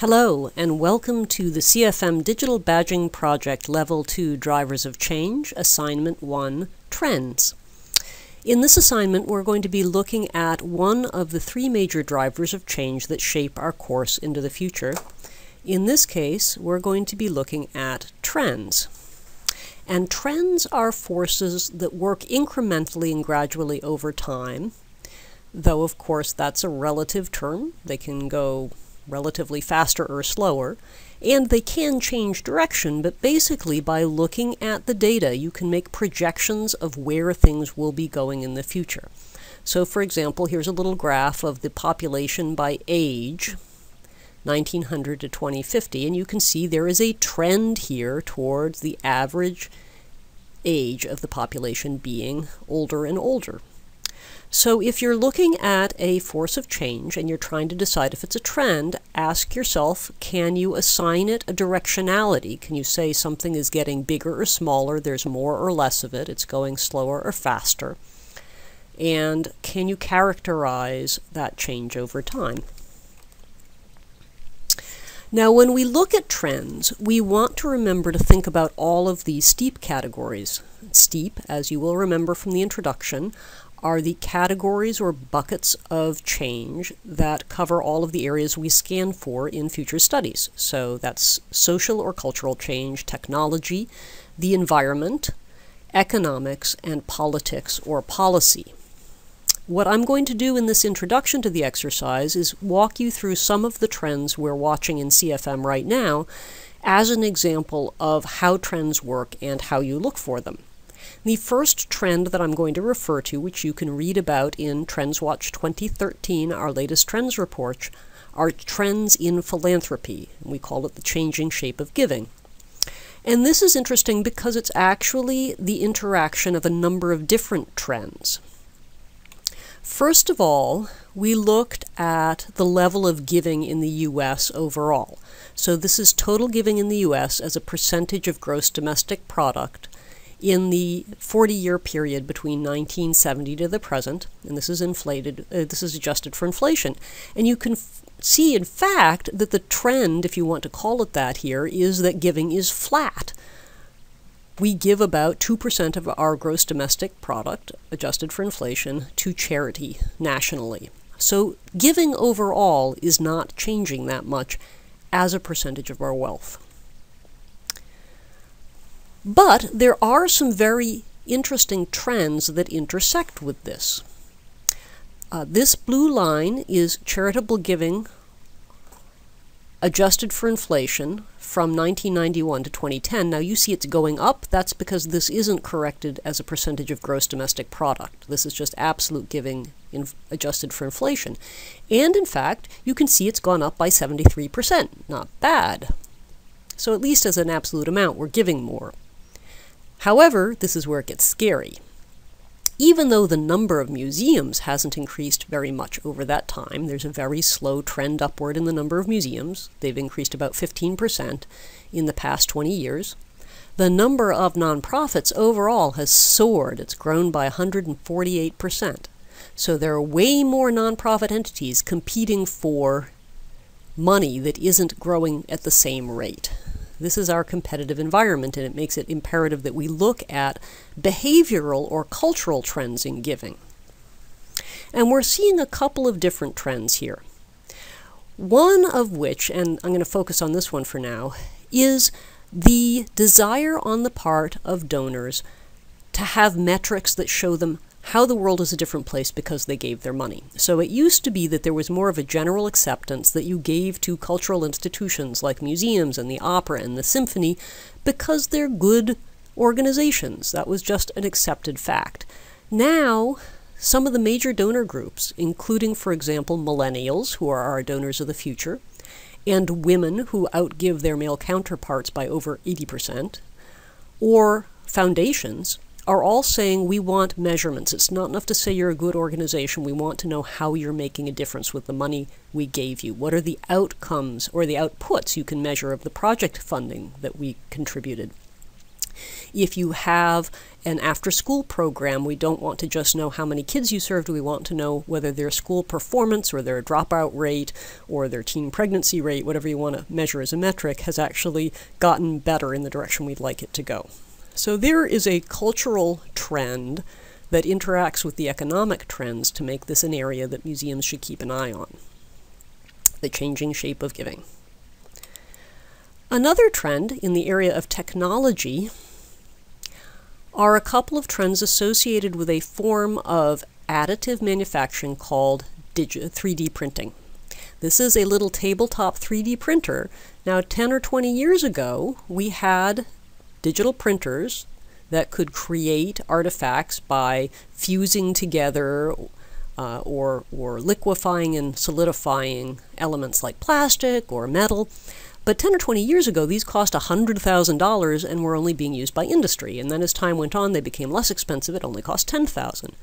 Hello, and welcome to the CFM Digital Badging Project Level 2 Drivers of Change, Assignment 1, Trends. In this assignment, we're going to be looking at one of the three major drivers of change that shape our course into the future. In this case, we're going to be looking at trends. And trends are forces that work incrementally and gradually over time, though of course that's a relative term. They can go relatively faster or slower, and they can change direction, but basically by looking at the data, you can make projections of where things will be going in the future. So for example, here's a little graph of the population by age, 1900 to 2050, and you can see there is a trend here towards the average age of the population being older and older. So if you're looking at a force of change and you're trying to decide if it's a trend, ask yourself, can you assign it a directionality? Can you say something is getting bigger or smaller, there's more or less of it, it's going slower or faster? And can you characterize that change over time? Now, when we look at trends, we want to remember to think about all of these STEEP categories. STEEP, as you will remember from the introduction, are the categories or buckets of change that cover all of the areas we scan for in future studies. So that's social or cultural change, technology, the environment, economics, and politics or policy. What I'm going to do in this introduction to the exercise is walk you through some of the trends we're watching in CFM right now as an example of how trends work and how you look for them. The first trend that I'm going to refer to, which you can read about in TrendsWatch 2013, our latest trends report, are trends in philanthropy. We call it the changing shape of giving. And this is interesting because it's actually the interaction of a number of different trends. First of all, we looked at the level of giving in the U.S. overall. So this is total giving in the U.S. as a percentage of gross domestic product in the 40 year period between 1970 to the present, and this is inflated, uh, this is adjusted for inflation. And you can see, in fact, that the trend, if you want to call it that here, is that giving is flat. We give about 2% of our gross domestic product, adjusted for inflation, to charity nationally. So giving overall is not changing that much as a percentage of our wealth. But there are some very interesting trends that intersect with this. Uh, this blue line is charitable giving adjusted for inflation from 1991 to 2010. Now you see it's going up. That's because this isn't corrected as a percentage of gross domestic product. This is just absolute giving adjusted for inflation. And in fact, you can see it's gone up by 73%. Not bad. So at least as an absolute amount, we're giving more. However, this is where it gets scary. Even though the number of museums hasn't increased very much over that time, there's a very slow trend upward in the number of museums. They've increased about 15% in the past 20 years. The number of nonprofits overall has soared. It's grown by 148%. So there are way more nonprofit entities competing for money that isn't growing at the same rate. This is our competitive environment, and it makes it imperative that we look at behavioral or cultural trends in giving. And we're seeing a couple of different trends here. One of which, and I'm going to focus on this one for now, is the desire on the part of donors to have metrics that show them how the world is a different place because they gave their money. So it used to be that there was more of a general acceptance that you gave to cultural institutions like museums and the opera and the symphony because they're good organizations. That was just an accepted fact. Now, some of the major donor groups, including, for example, millennials, who are our donors of the future, and women who outgive their male counterparts by over 80%, or foundations, are all saying we want measurements. It's not enough to say you're a good organization. We want to know how you're making a difference with the money we gave you. What are the outcomes or the outputs you can measure of the project funding that we contributed? If you have an after school program, we don't want to just know how many kids you served, we want to know whether their school performance or their dropout rate or their teen pregnancy rate, whatever you want to measure as a metric, has actually gotten better in the direction we'd like it to go. So there is a cultural trend that interacts with the economic trends to make this an area that museums should keep an eye on. The changing shape of giving. Another trend in the area of technology are a couple of trends associated with a form of additive manufacturing called 3D printing. This is a little tabletop 3D printer. Now, 10 or 20 years ago, we had digital printers that could create artifacts by fusing together uh, or, or liquefying and solidifying elements like plastic or metal. But 10 or 20 years ago, these cost $100,000 and were only being used by industry. And then as time went on, they became less expensive. It only cost 10000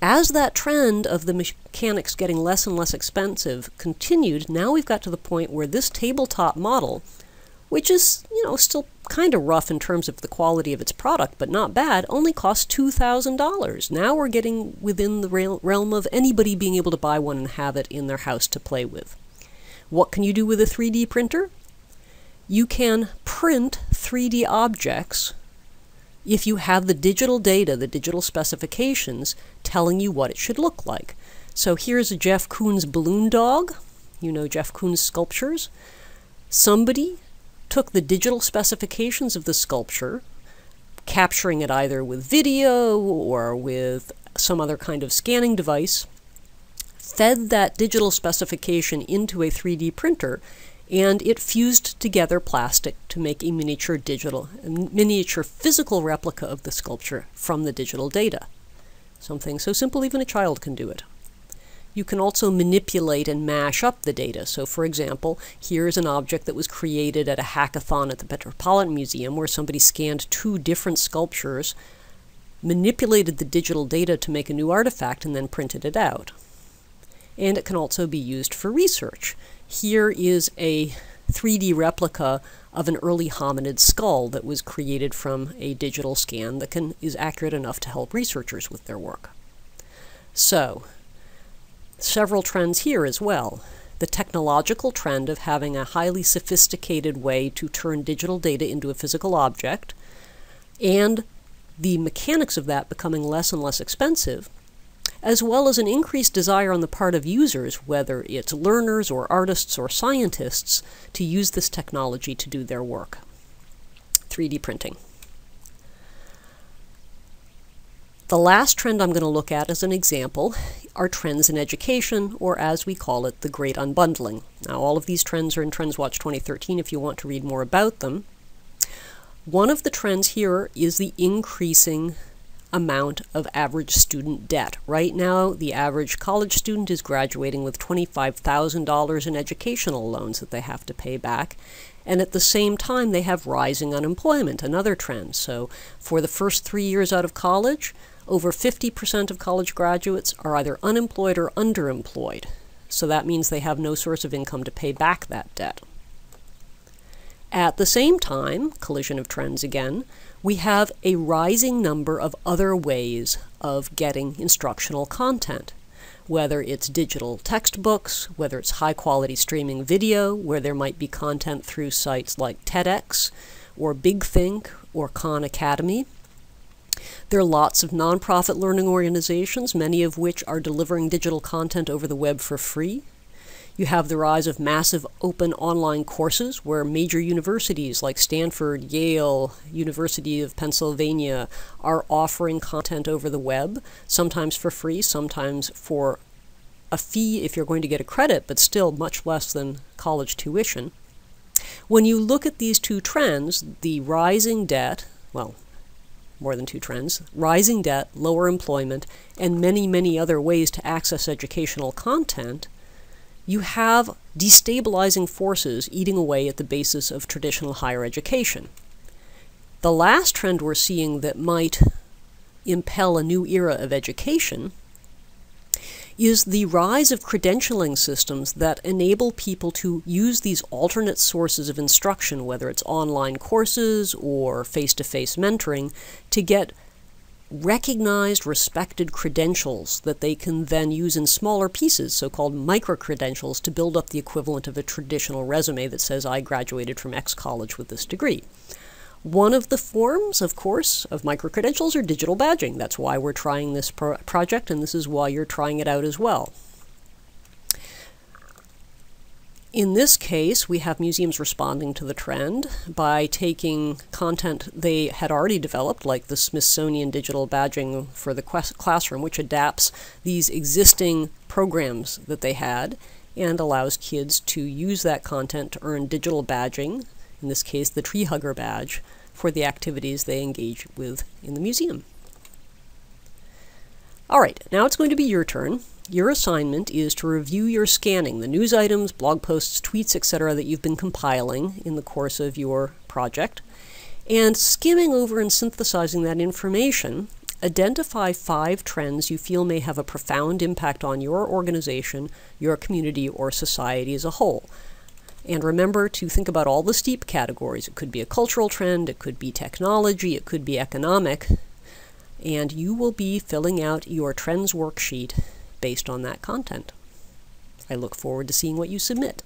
As that trend of the mechanics getting less and less expensive continued, now we've got to the point where this tabletop model, which is, you know, still kind of rough in terms of the quality of its product, but not bad, only costs $2,000. Now we're getting within the realm of anybody being able to buy one and have it in their house to play with. What can you do with a 3D printer? You can print 3D objects if you have the digital data, the digital specifications, telling you what it should look like. So here's a Jeff Koons balloon dog. You know Jeff Koons sculptures. Somebody took the digital specifications of the sculpture, capturing it either with video or with some other kind of scanning device, fed that digital specification into a 3D printer, and it fused together plastic to make a miniature digital, a miniature physical replica of the sculpture from the digital data. Something so simple even a child can do it. You can also manipulate and mash up the data. So for example, here's an object that was created at a hackathon at the Metropolitan Museum where somebody scanned two different sculptures, manipulated the digital data to make a new artifact, and then printed it out and it can also be used for research. Here is a 3D replica of an early hominid skull that was created from a digital scan that can, is accurate enough to help researchers with their work. So, several trends here as well. The technological trend of having a highly sophisticated way to turn digital data into a physical object, and the mechanics of that becoming less and less expensive, as well as an increased desire on the part of users, whether it's learners or artists or scientists, to use this technology to do their work. 3D printing. The last trend I'm going to look at as an example are trends in education, or as we call it, the Great Unbundling. Now, all of these trends are in TrendsWatch 2013 if you want to read more about them. One of the trends here is the increasing amount of average student debt. Right now, the average college student is graduating with $25,000 in educational loans that they have to pay back. And at the same time, they have rising unemployment, another trend. So, for the first three years out of college, over 50% of college graduates are either unemployed or underemployed. So, that means they have no source of income to pay back that debt. At the same time, collision of trends again, we have a rising number of other ways of getting instructional content, whether it's digital textbooks, whether it's high quality streaming video, where there might be content through sites like TEDx or Big Think or Khan Academy. There are lots of nonprofit learning organizations, many of which are delivering digital content over the web for free. You have the rise of massive open online courses where major universities like Stanford, Yale, University of Pennsylvania are offering content over the web, sometimes for free, sometimes for a fee if you're going to get a credit, but still much less than college tuition. When you look at these two trends, the rising debt, well, more than two trends rising debt, lower employment, and many, many other ways to access educational content you have destabilizing forces eating away at the basis of traditional higher education. The last trend we're seeing that might impel a new era of education is the rise of credentialing systems that enable people to use these alternate sources of instruction, whether it's online courses or face to face mentoring, to get recognized, respected credentials that they can then use in smaller pieces, so called micro credentials, to build up the equivalent of a traditional resume that says, I graduated from X college with this degree. One of the forms, of course, of micro-credentials are digital badging. That's why we're trying this pro project, and this is why you're trying it out as well. In this case, we have museums responding to the trend by taking content they had already developed, like the Smithsonian digital badging for the classroom, which adapts these existing programs that they had and allows kids to use that content to earn digital badging in this case the tree hugger badge, for the activities they engage with in the museum. All right, now it's going to be your turn. Your assignment is to review your scanning, the news items, blog posts, tweets, etc. that you've been compiling in the course of your project. And skimming over and synthesizing that information, identify five trends you feel may have a profound impact on your organization, your community, or society as a whole. And remember to think about all the STEEP categories. It could be a cultural trend, it could be technology, it could be economic. And you will be filling out your trends worksheet based on that content. I look forward to seeing what you submit.